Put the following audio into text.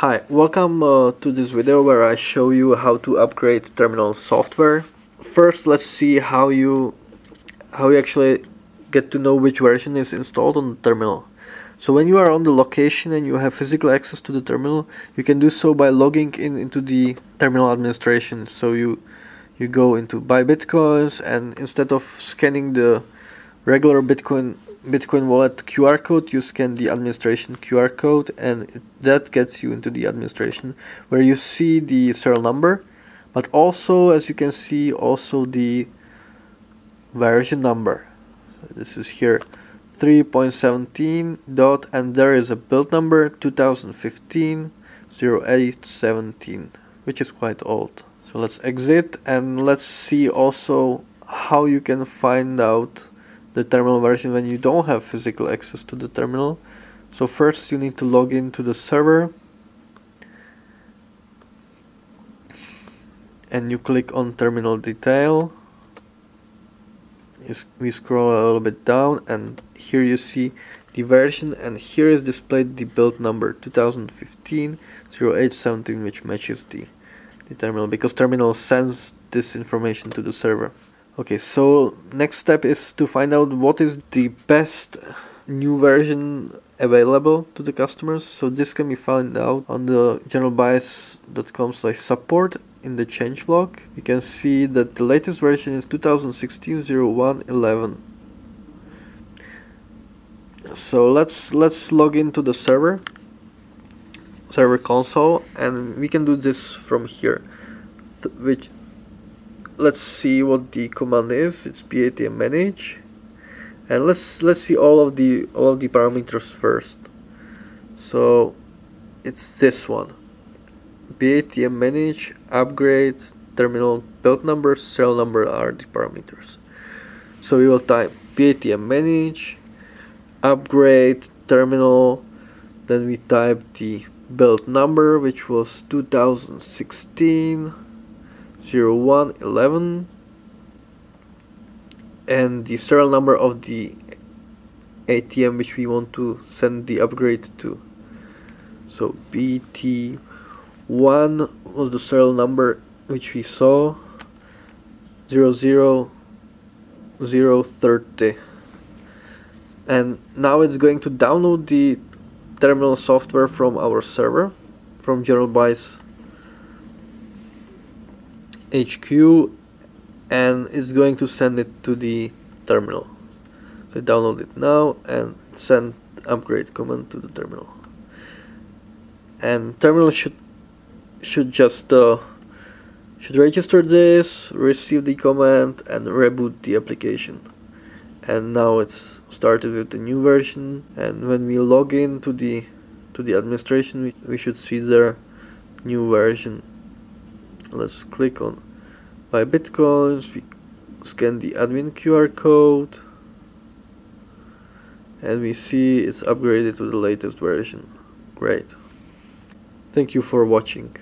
Hi, welcome uh, to this video where I show you how to upgrade terminal software. First let's see how you how you actually get to know which version is installed on the terminal. So when you are on the location and you have physical access to the terminal, you can do so by logging in into the terminal administration. So you you go into buy bitcoins and instead of scanning the regular bitcoin Bitcoin wallet QR code, you scan the administration QR code and it, that gets you into the administration where you see the serial number but also as you can see also the version number. So this is here 3.17 dot and there is a build number 2015 0817 which is quite old. So let's exit and let's see also how you can find out the terminal version when you don't have physical access to the terminal. So first you need to log into the server and you click on terminal detail. We scroll a little bit down and here you see the version and here is displayed the build number 2015 0817 which matches the, the terminal because terminal sends this information to the server. Okay, so next step is to find out what is the best new version available to the customers. So this can be found out on the generalbytes.com slash support in the changelog. You can see that the latest version is 2016 11 So let's let's log into the server server console and we can do this from here which let's see what the command is. It's batm manage. And let's let's see all of the all of the parameters first. So it's this one. Batm manage upgrade terminal build number serial number are the parameters. So we will type batm manage upgrade terminal. Then we type the build number which was 2016 0111 and the serial number of the ATM which we want to send the upgrade to. So BT1 was the serial number which we saw. 00030 and now it's going to download the terminal software from our server from GeneralBytes HQ and it's going to send it to the terminal. So download it now and send upgrade command to the terminal. And terminal should should just uh, should register this, receive the command and reboot the application. And now it's started with the new version and when we log in to the to the administration we, we should see their new version let's click on buy bitcoins we scan the admin QR code and we see it's upgraded to the latest version. Great. Thank you for watching